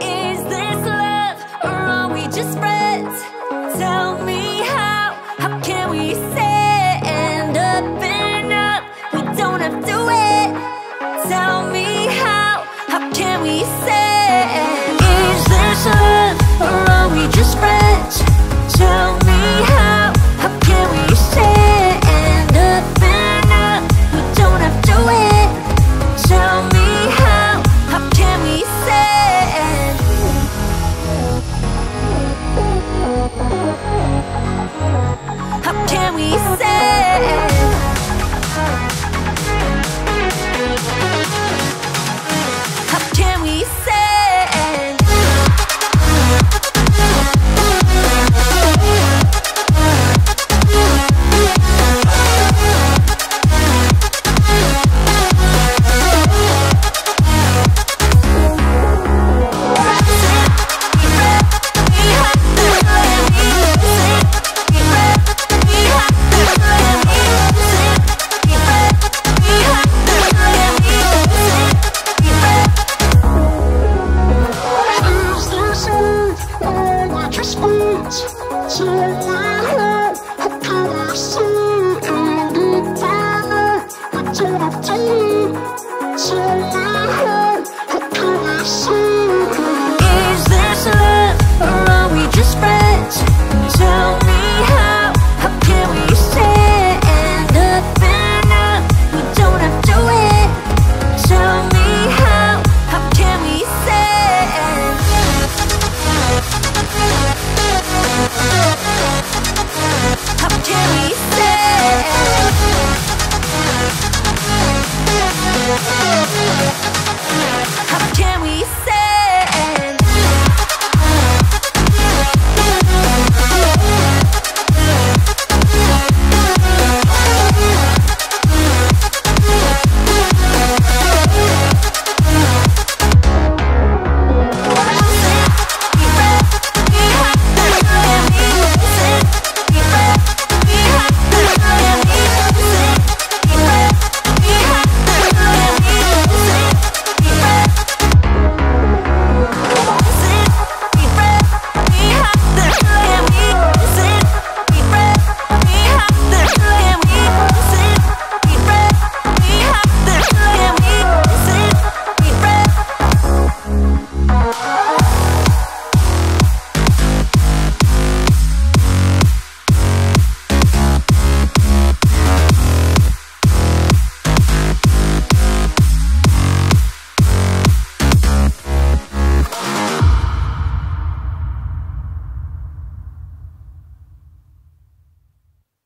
Is this love or are we just friends? Tell me. so